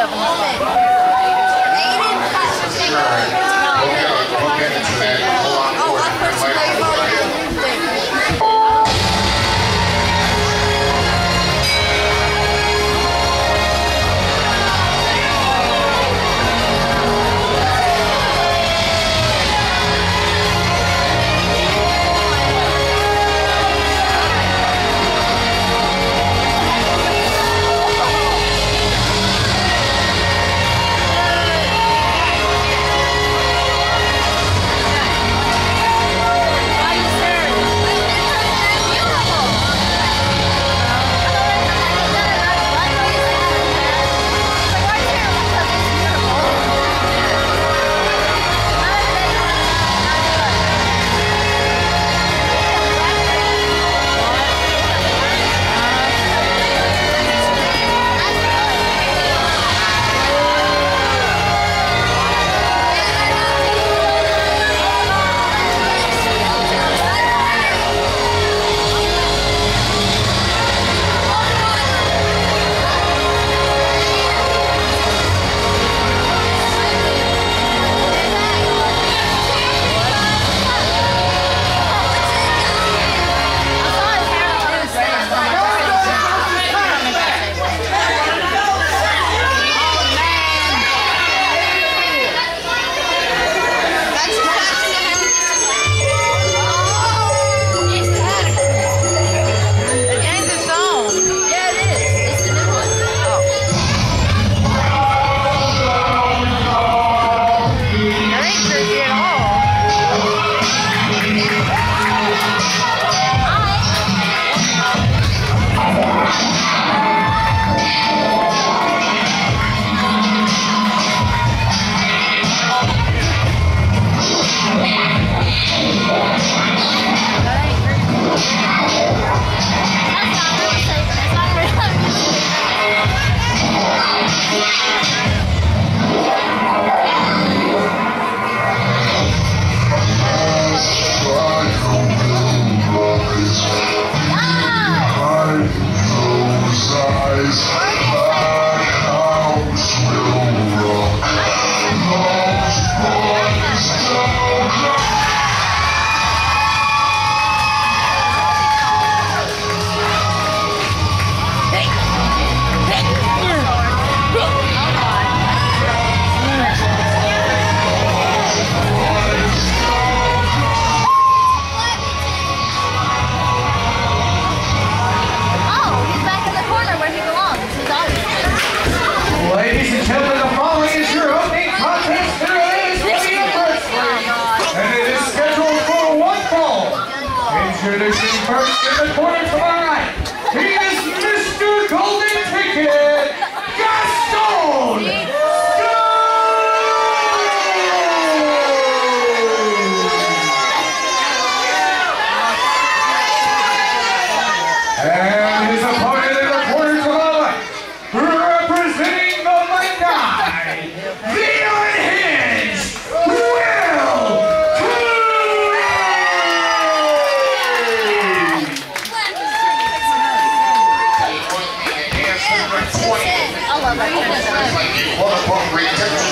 shoving the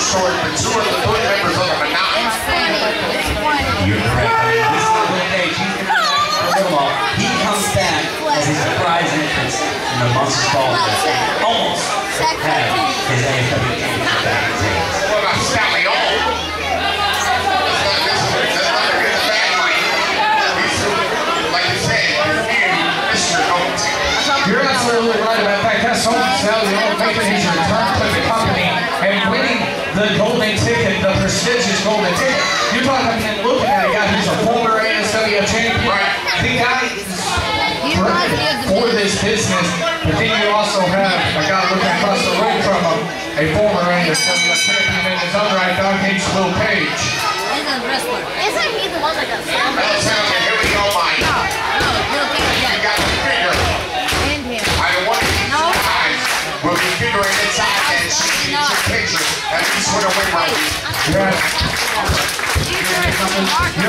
story for two of the three members of the funny. You're correct. This is the all, he comes back as a surprise entrance in the Monsters Ball. Almost had his AFW back You're talking and looking at a guy who's a former ASW champion. Right. The guy is He reminds me of for this business, but then you also have a guy looking across the ring from him, a former ASW champion in his own right, Don Cage Will Cage. He's a wrestler. Isn't he the one that got slammed? That sounds like here we go, Mike. No, no, Bill Gates, You yeah. got the figure. And him. Either one of these No. two guys will be figuring inside that she You're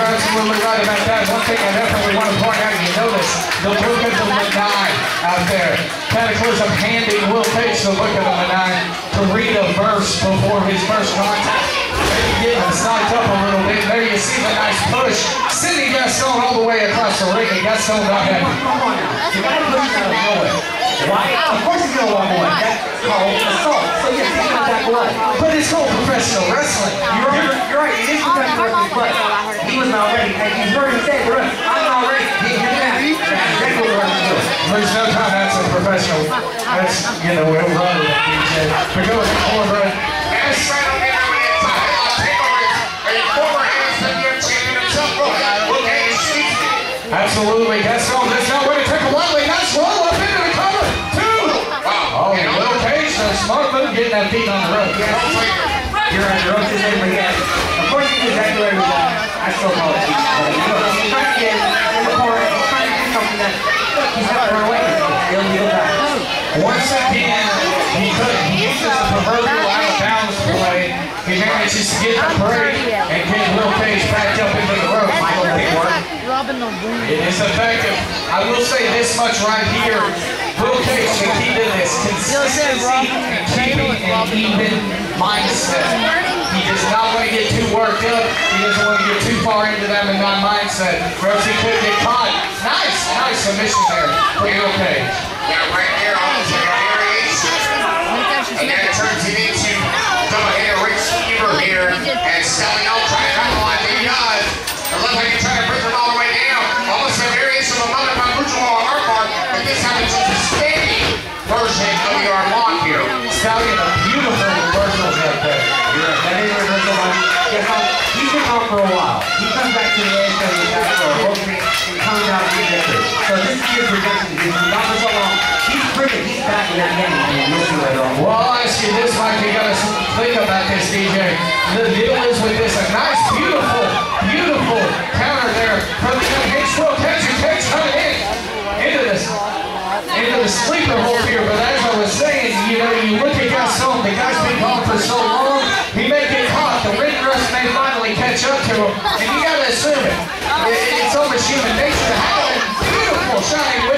absolutely right about that. One thing I definitely want to point out, you notice the book of the Lanai out there. Cataclysm handing Will Cage the book of the Lanai to read a verse before his first contact. Maybe getting him psyched up a little bit. There you see the nice push. Sidney Gaston all the way across the ring, Gaston not happy. Come on. You gotta push it out of. Why? Of course he's gonna want more. That's called assault. So yeah, take him back blood. But it's called professional wrestling. You're, you're, you're right. It is protecting working, but he was not ready. And he's heard him "Bro, I'm not ready." He hit that. That's exactly what we're gonna do. There's no time that's a professional. That's, you know, we'll run with it, DJ. But go with the cornbread. And straight on in over the inside. I'll take over a former NSWF champion himself, Will Cage. Absolutely. Gaston does not win. Take getting that feet on the rope. Yes, you're right. You're up to date, but yes. Of course, he did exactly what he was. I still call it cheating. But you know, he's trying to get in the corner. He's trying to do something that he's not run away with. It's illegal time. Once again, he couldn't. He uses the proverbial out of bounds play. He manages to get the break and get Will Cage back up into the rope. Michael, big work. It is effective. I will say this much right here. Will Cage, the key to this, consistency and keeping an even mindset. He does not want to get too worked up. He doesn't want to get too far into that non mindset. Or else he could get caught. Nice, nice submission there for Will Cage. Yeah, right there, almost like a variation. And then it turns him into double-headed Rick Stever here. And selling you'll on. Well, I'll ask you this, Mike. You gotta think about this, DJ. The deal is with this a nice, beautiful, beautiful counter there from the Hicks Will Cage. Cage coming in into this into the sleeper hold here. But as I was saying, you know, you look at Gaston, the guy's been gone for so long, he may get caught. The ring rust may finally catch up to him, and you gotta assume it. It- It's almost human nature to have a beautiful shining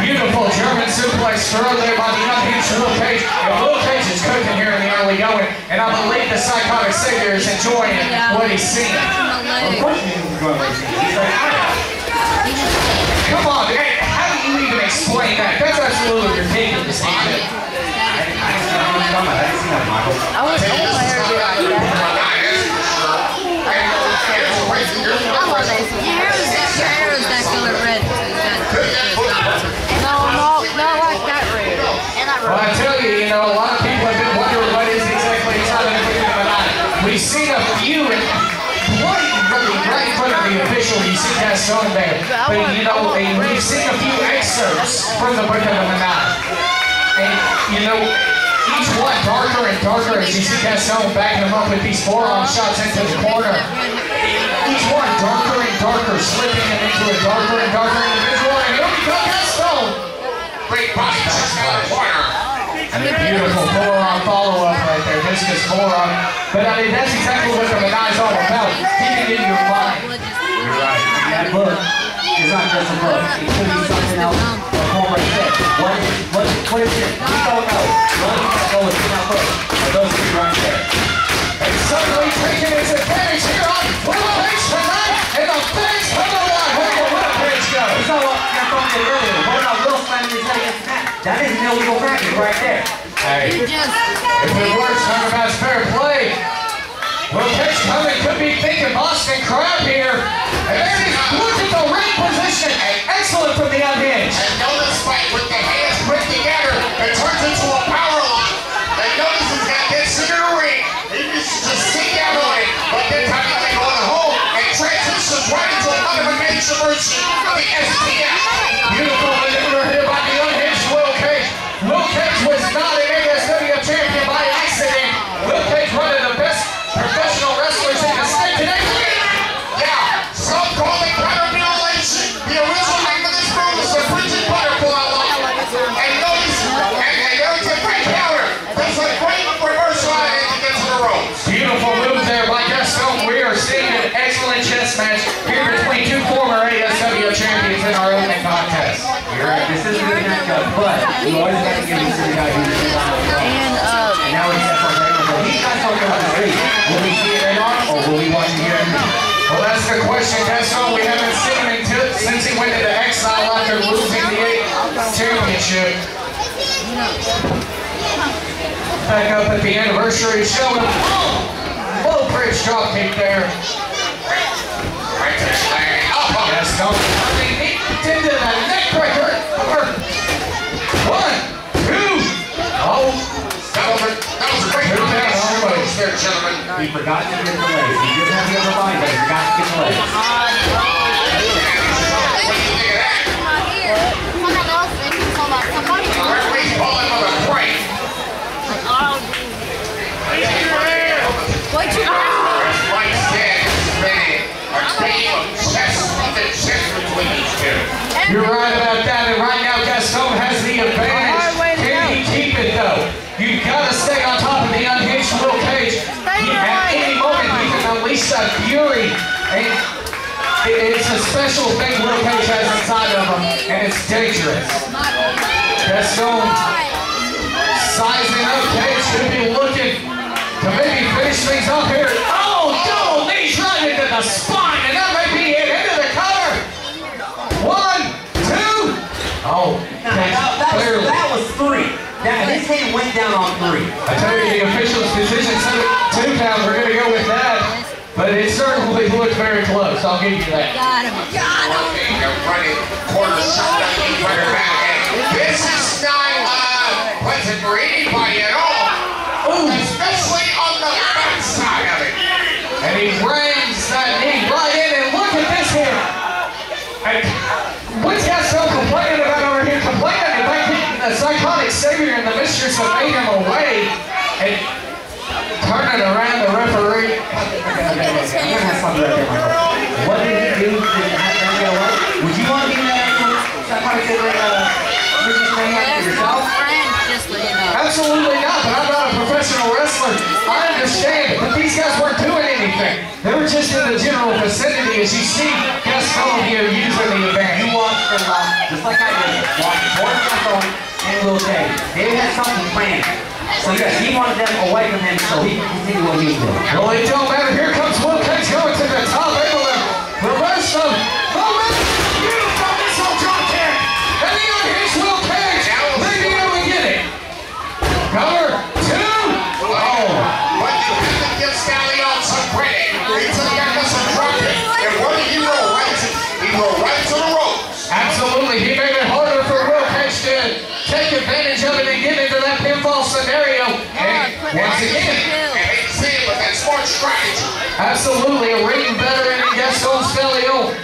Beautiful German suplex throw there by the unhinged Will Cage. And Will Cage is cooking here in the early going. And I believe the psychotic savior is enjoying what he's seeing. Of course he was going to race. He's like, Come on, hey, how do you even explain that? That's absolutely ridiculous. DJ. I didn't I didn't see what he was talking about. I didn't see that, Michael. I was I You there. But, you know, and we've seen a few excerpts from the Book of the Night. And, you know, each one darker and darker as you see Gaston backing him up with these forearm shots into the corner. Each one darker and darker, slipping him into a darker and darker individual. And here we go, Gaston. Great body checks out of the corner. And a beautiful forearm follow-up right there. This is forearm. But I mean, that's exactly what the Menai's all about. Keeping in your mind. You're right. That book is not just a book. It could be something else. A former set. What what, what is it? We don't know. What is that go within that book? Are those two right there? And suddenly taking its advantage here on Will Cage tonight. And the finish from the one. Where will Will Cage go? We saw what I about earlier. What about Will slamming his head against the? That is an illegal practice right there. Hey, if it works, talk about fair play. Will Cage coming, could be thinking Boston Crab here. And there it is. Look at the ring position. Excellent from the unhinged. And notice fight with the hands put together. It turns into a power lock. And notice he's got this in the ring. He needs to just sit down on it. But then time he's like going home and transitions right into version of the STF. Beautiful maneuver here by the question, Gaston. We haven't seen him since he went into exile after losing the championship. Back up at the anniversary show. Low bridge drop kick there. Right to the leg. Up on it. Gaston turning into the neck breaker. One, two. Oh, That was a, that was a great Two down, combination all of right. moves there, gentlemen. He forgot to get the legs. He didn't have the other line, but he forgot to get the legs. What do you think of that? not here. Someone else, and he's talking about somebody. The referee's calling for the break. What you got? Right there, it's been a game of chess, the chess between these two. You're right about that, and right now Gaston has the advantage. That fury, and it- it's a special thing Will Cage has inside of him, and it's dangerous. That's Gaston sizing up Cage could be looking to maybe finish things up here. Oh, double knees right into the spine, and that may be it into the cover. One, two. Oh, Now, that, clearly. that was three. That, his hand went down on three. I tell you, the official's decision said two count. We're going to go with that. But it certainly looked very close. I'll give you that. Got him. Got him. Okay, running corner shot that keep running back. This is not uh, pleasant for anybody at all. Especially on the back side of it. And he rams that knee right in. And look at this here. And what's Gaston complaining about over here? Complaining about kicking the psychotic savior and the mistress that made him away. And turning around the referee. Okay, okay. I'm gonna have something right there, What did he do? Would you want to be that psychotic figure, uh, Mrs. Mayhem for yourself? Friend, just let you. Absolutely not, but I'm not a professional wrestler. I understand, but these guys weren't doing anything. They were just in the general vicinity as you see Gaston here using the You advantage. watched them watch, just like I did, watch Boris Gaston and Will Cage. They had something planned. So yes, he wanted them away from him so he could what he was doing. Well, it don't matter. Here comes Cage going to the top, able to reverse them. Strategy. absolutely a ring veteran in Gaston Stelio.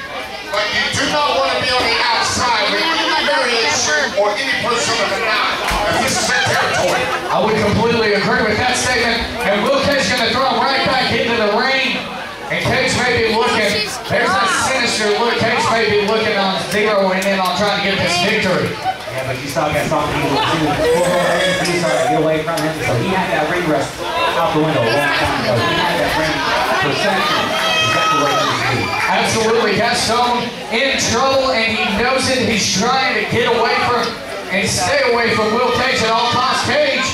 But you do not want to be on the outside with any variation or any person of the nine. This is their territory. I would completely agree with that statement. And Will Cage going to throw him right back into the ring. And Cage may be looking, there's that sinister look. Cage may be looking on zeroing in on trying to get this victory. Yeah, but you saw Gaston, he was he was full of rage, he started to get away from him, so he had that ring rest out the window a long time ago. He had that ring perception exactly where he needs to be. Absolutely, Gaston in trouble and he knows it. He's trying to get away from and stay away from Will Cage at all costs. Cage.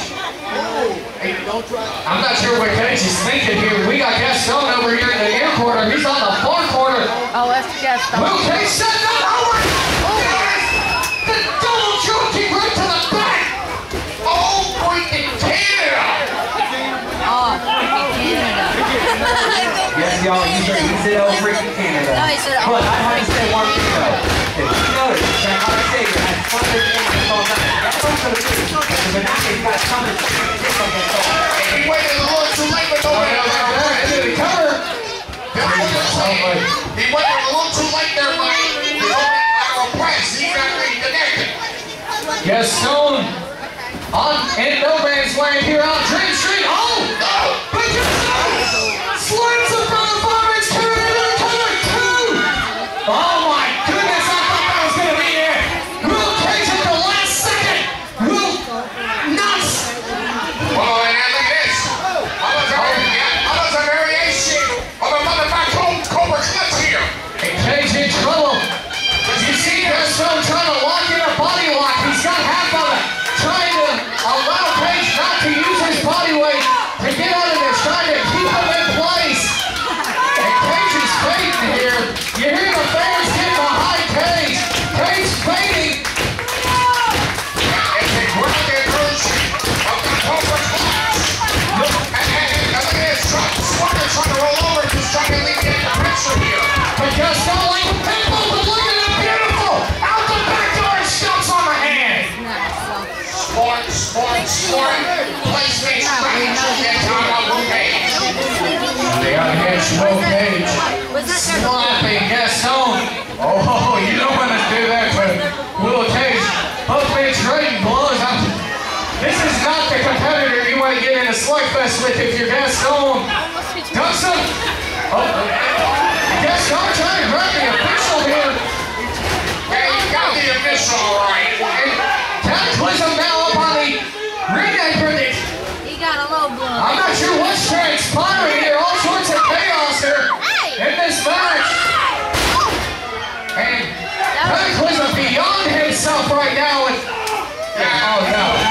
I'm not sure what Cage is thinking here. We got Gaston over here in the near corner. He's on the far corner. Oh, that's Gaston. Will Cage set that over. y'all, you should visit over freaking Canada. No, but I want to say one thing though. If you notice that our Savior has further things to fall that's also the truth. Because when I say coming, it's going to fall down. You waited the Lord too late, but nobody else got word. It didn't cover. He waited a little too late there, buddy. He opened our press. He's not reading. Yes, soon. On, in no man's land here on Dream Street. foreign PlayStation financial games on our page. They got against Will Cage. Slapping Gaston. Oh, you don't want to do that for Will Cage. Hook Bitch Raiden blows up. This is not the competitor you want to get in a slugfest with if you're Gaston. Dumpson! Oh, Gaston trying to grab the official here. Yeah, you got the official right. I'm not sure what's transpiring here. All sorts of chaos here in this match. And Kirk was beyond himself right now. With, oh, no.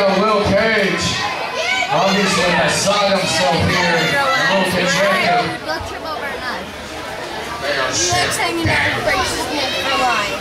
go, Will Cage. Obviously beside himself here. A little bit. They trip over a knife. They are shit. Next time you never break his neck for life.